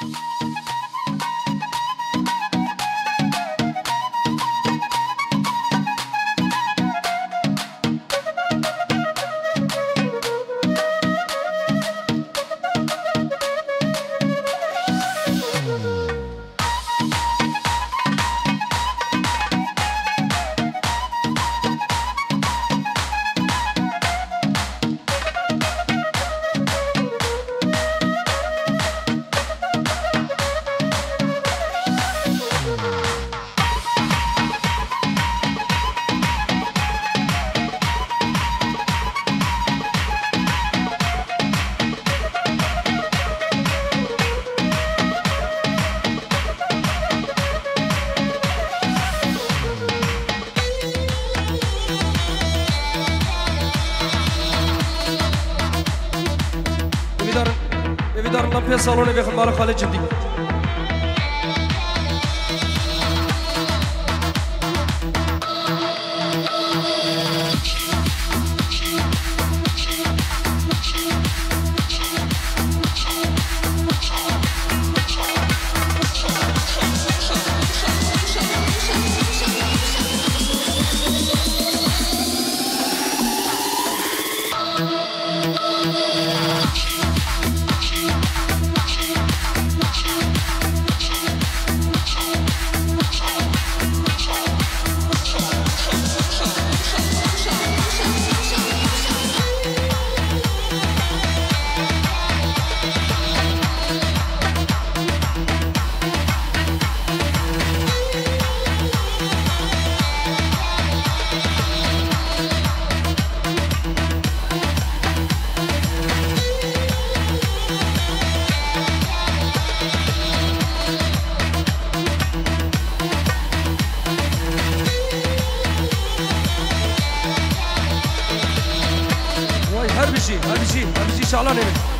Música صالون في خمارة خالد جدي 小了你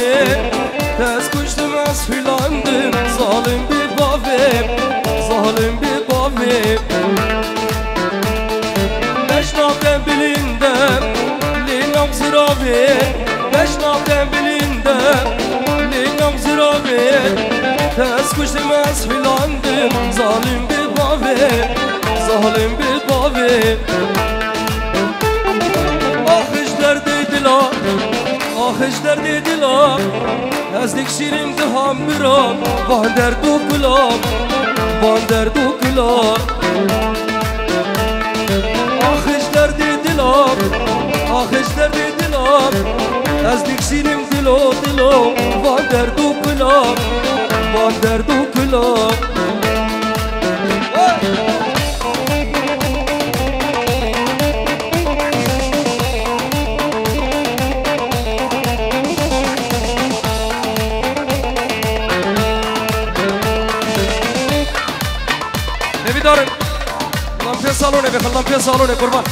Tez kuştum az filandım Zalim bir bavim Zalim bir bavim Beşnate bilinde Linam zirafe Beşnate bilinde Linam zirafe Tez kuştum az filandım Zalim bir bavim Zalim bir bavim Ah آخش درد دلم نزدیک شیرین دهام میرم. بان در دو گلاب بان در دو گلاب آخش درد دلم آخش درد دلم نزدیک شیرین دلو دلو وان در دو گلاب وان در دو گلاب صالوني بخلام في صالوني قربان.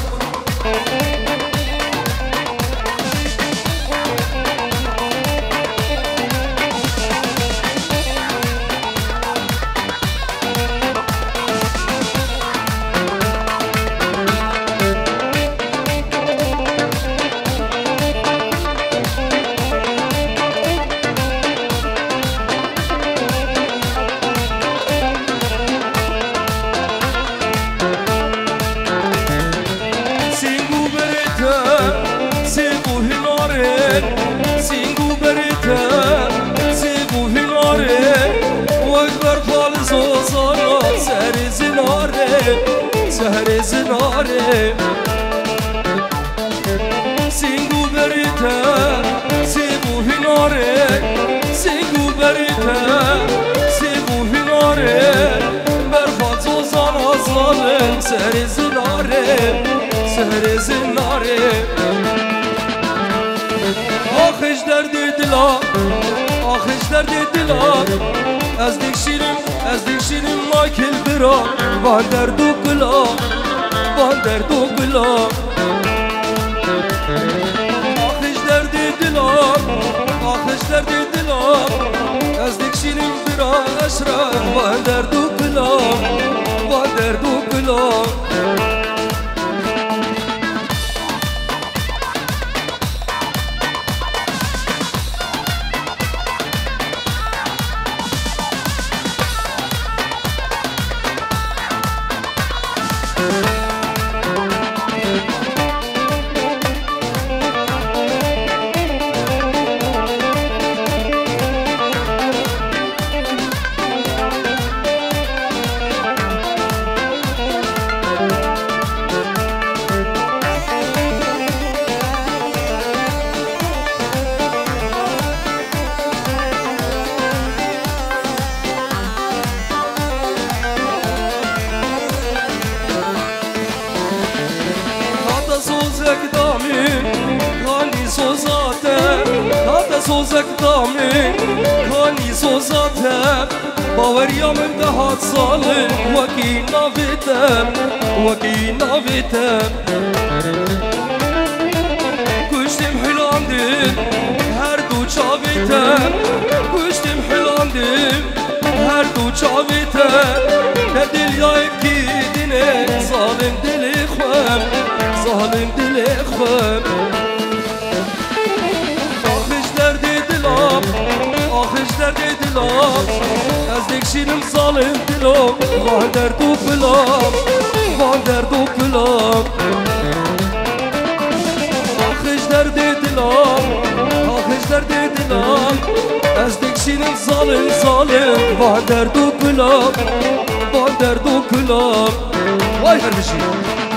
sinare Singu berite Singu hinare Singu berite Singu hinare Berbat ozan azalem Seri zinare Seri zinare Ah hiç derdi dilar Ah hiç derdi dilar از دکشیرم از دکشیرم ماکل برا وان درد و گلا وان درد و گلا آخش درد دلا آخش درد دلا از دکشیرم برا اشرا وان درد و سوزک دامن کانی سوزاتم باوریا من دهات ساله وکی ناویتم وکی ناویتم کشتم حلاندم هر دو چاویتم کشتم حلاندم هر دو چاویتم نه دلیایم کی دینه ظالم دل خوام ظالم دل خوام درد دلم. از دکشیرم ظالم دلم. وان درد و بلام وان درد و بلام آخش درد دلم. آخش درد دلم. از دکشیرم ظالم ظالم وان درد و بلام وان درد و بلام وای هر بشیم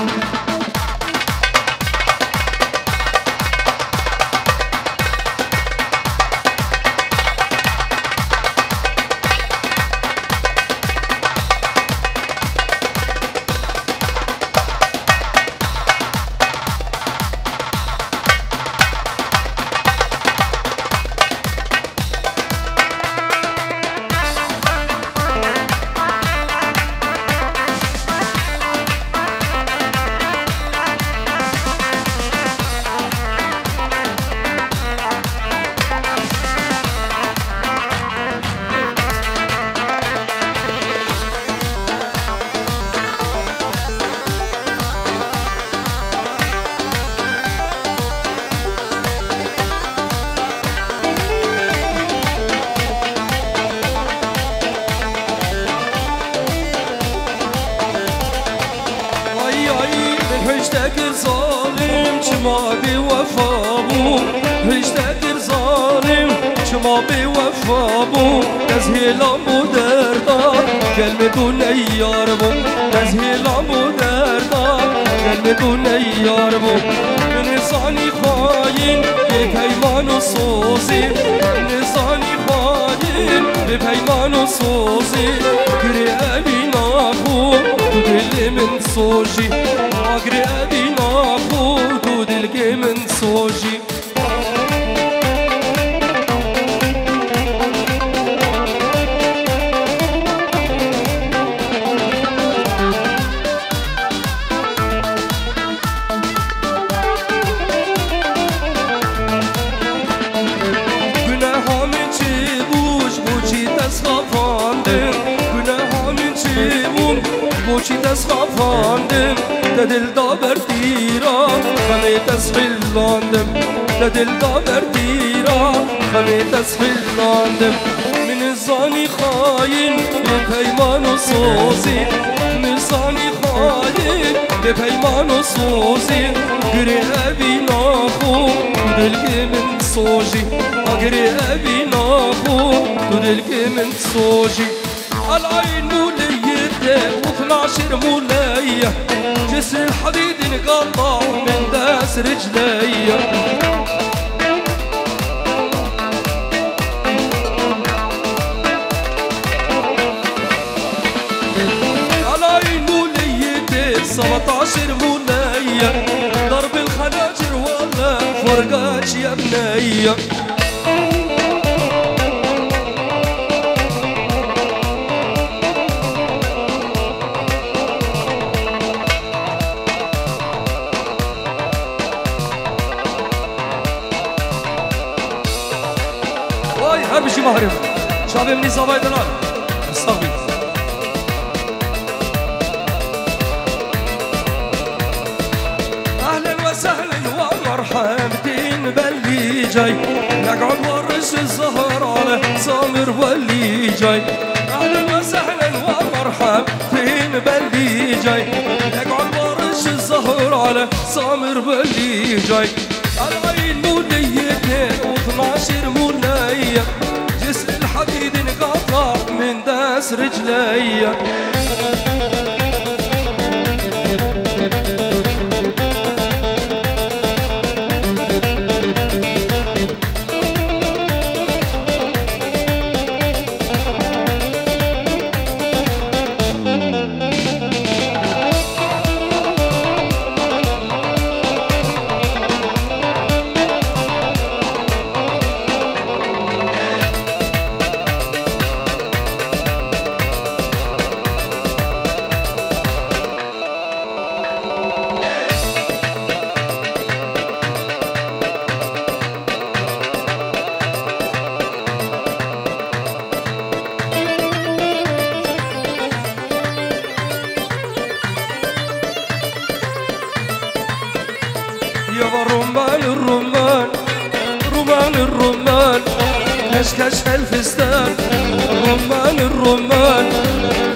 ما بوفا بو تزهیلم بو دردا گل دون یار بو تزهیلم بو دردا گل دون یار بو نسانی خاین به پیمان و سوزی نسانی خاین به پیمان و سوزی گری ابی ناخو تو دل من سوجی گری ابی دل داور دیرا خمید از هلاندم من زانی خاین به پیمان و سوزی من زانی خاین به پیمان و سوزی گره هبی ناخو. تو دلگه من سوزی گره هبی ناخو. تو دلگه من سوزی العین و12 مولاي جسر الحديد انقطع من داس رجلي. علي موليتي 17 مولاي ضرب الخناجر ولا فرقات يا بنيه بشی محرم شابه منی زوای دلال استغفر أهلا وسهلا ومرحبتين باللي جاي. يقعد ورش الزهر على سامر واللي جاي. أهلا وسهلا ومرحبتين باللي جاي. يقعد ورش الزهر على سامر واللي جاي. العين موليتين و12 من كشكش الفستان الرمان الرمان.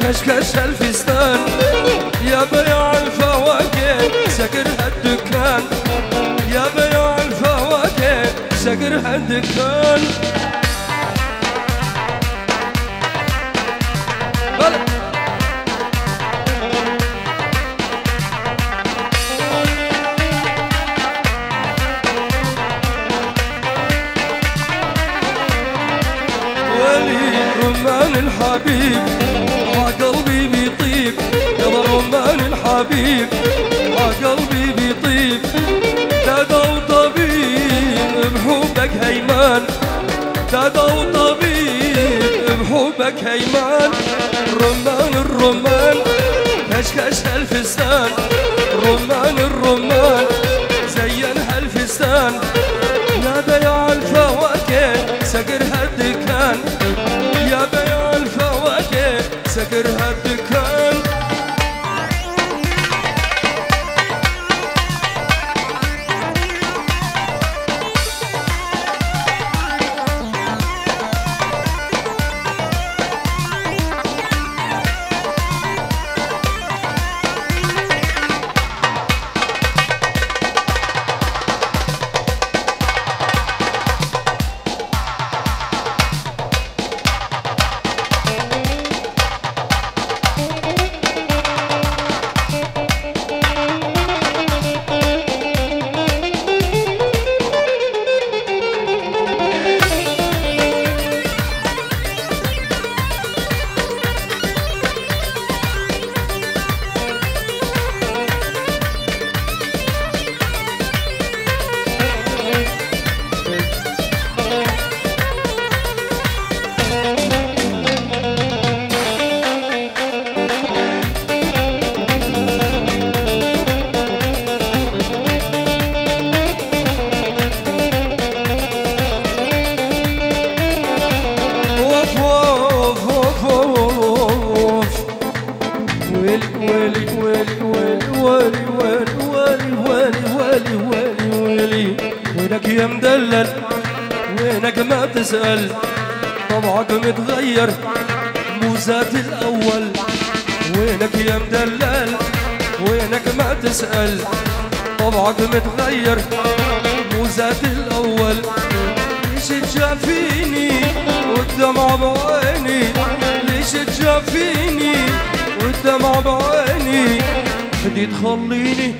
كشكش الفستان يا بيع الفواكه سكر هالدكان. يا بيع الفواكه سكر هالدكان. رمان الحبيب وقلبي بيطيب. يا رمان الحبيب وقلبي بيطيب. تدو طبيب بحبك هيمان تدو طبيب بحبك هيمان رمان الرمان كشكش الفستان رمان الرمان زين هالفستان وينك ما تسأل؟ طبعك متغير مو ذات الأول. وينك يا مدلل؟ وينك ما تسأل؟ طبعك متغير مو ذات الأول. ليش تجافيني والدمع بعيني ليش تجافيني والدمع بعيني بدي تخليني